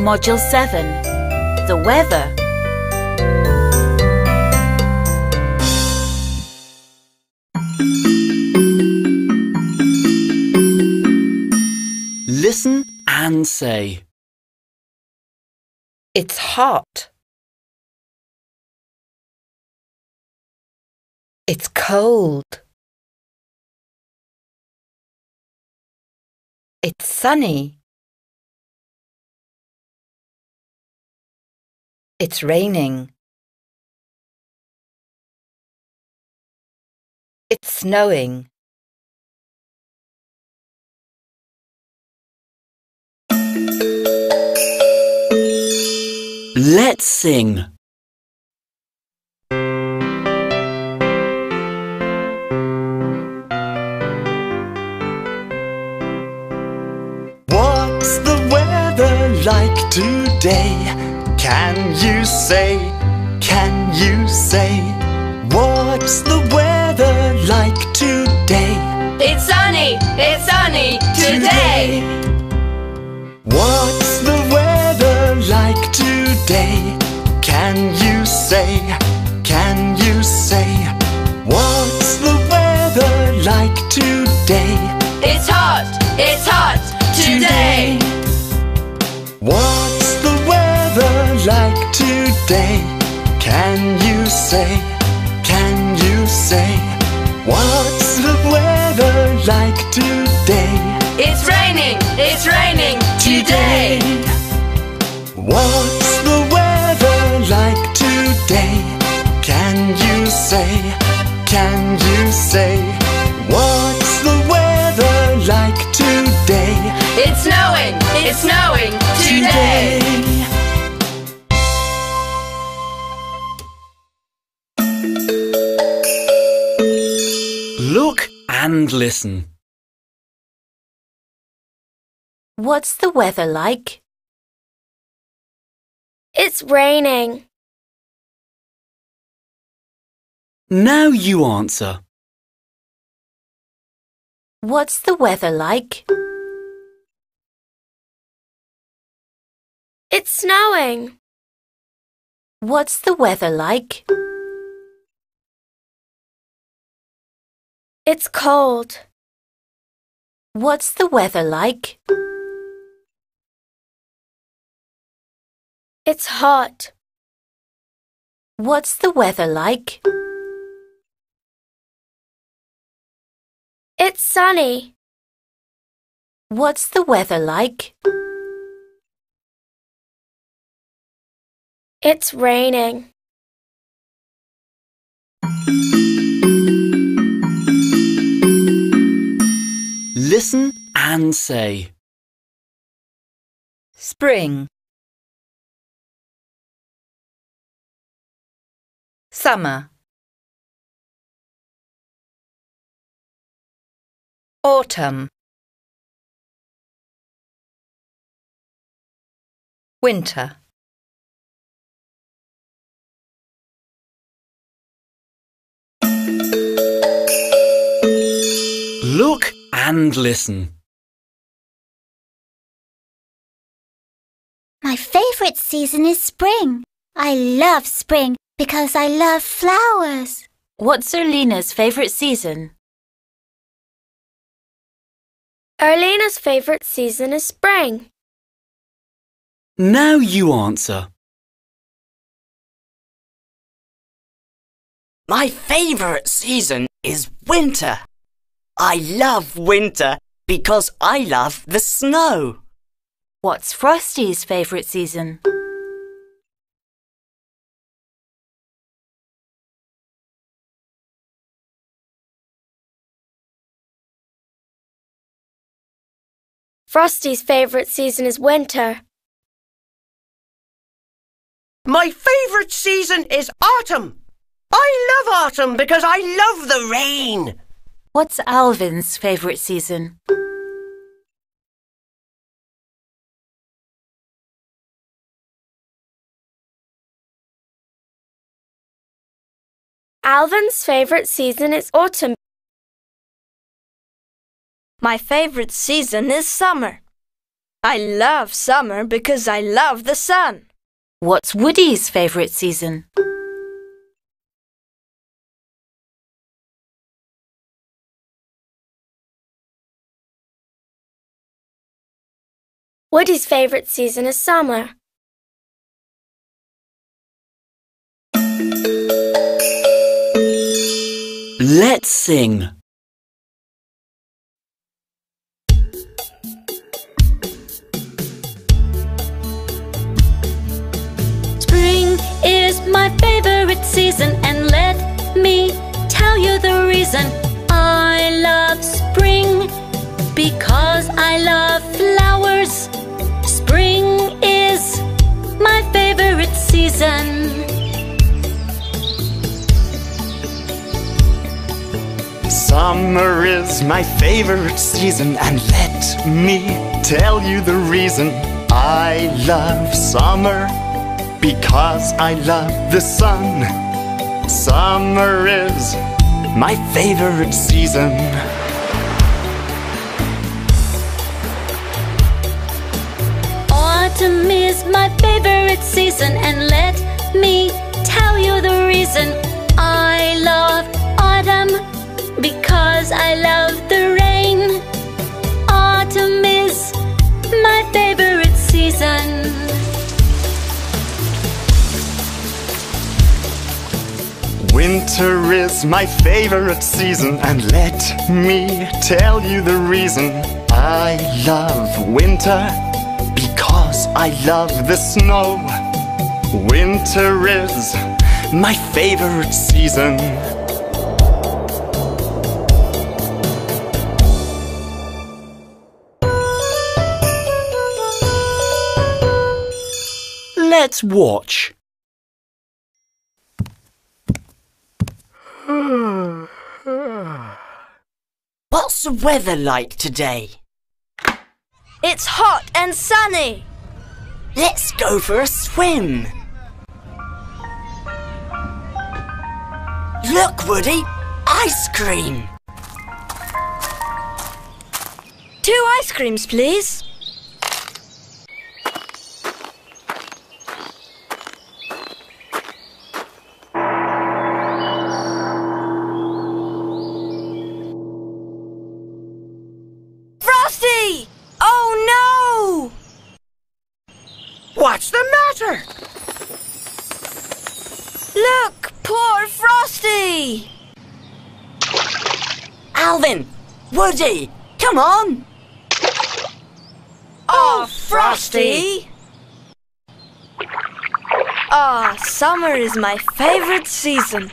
Module 7 The Weather Listen and say. It's hot. It's cold. It's sunny. It's raining. It's snowing. Let's sing. What's the weather like today? Can you say? Can you say? What's the weather like today? It's sunny, it's sunny today. What's the weather like today? Can you say? Like today? Can you say? Can you say? What's the weather like today? It's raining, it's raining today. What's the weather like today? Can you say? Can you say? What's the weather like today? It's snowing, it's snowing and listen. What's the weather like? It's raining. Now you answer. What's the weather like? It's snowing. What's the weather like? It's cold. What's the weather like? It's hot. What's the weather like? It's sunny. What's the weather like? It's raining. Listen and say. Spring. Summer. Autumn. Winter. And listen. My favorite season is spring. I love spring because I love flowers. What's Erlena's favourite season? Arlena's favorite season is spring. Now you answer. My favourite season is winter. I love winter because I love the snow. What's Frosty's favourite season? Frosty's favorite season is winter. My favourite season is autumn. I love autumn because I love the rain. What's Alvin's favourite season? Alvin's favorite season is autumn. My favorite season is summer. I love summer because I love the sun. What's Woody's favourite season? Woody's favorite season is summer. Let's sing. Spring is my favorite season, and let me tell you the reason. I love spring because I love Summer is my favorite season, and let me tell you the reason. I love summer because I love the sun. Summer is my favorite season. Autumn is my favorite season, and let me tell you the reason. I love autumn because I love the rain. Autumn is my favorite season. Winter is my favorite season, and let me tell you the reason. I love winter because I love the snow. Winter is my favorite season. Let's watch. What's the weather like today? It's hot and sunny. Let's go for a swim. Look, Woody, ice cream. Two ice creams, please. Frosty! Oh no! What's the matter? Look, Frosty! Alvin, Woody, come on. Oh, Frosty! Ah, summer is my favorite season.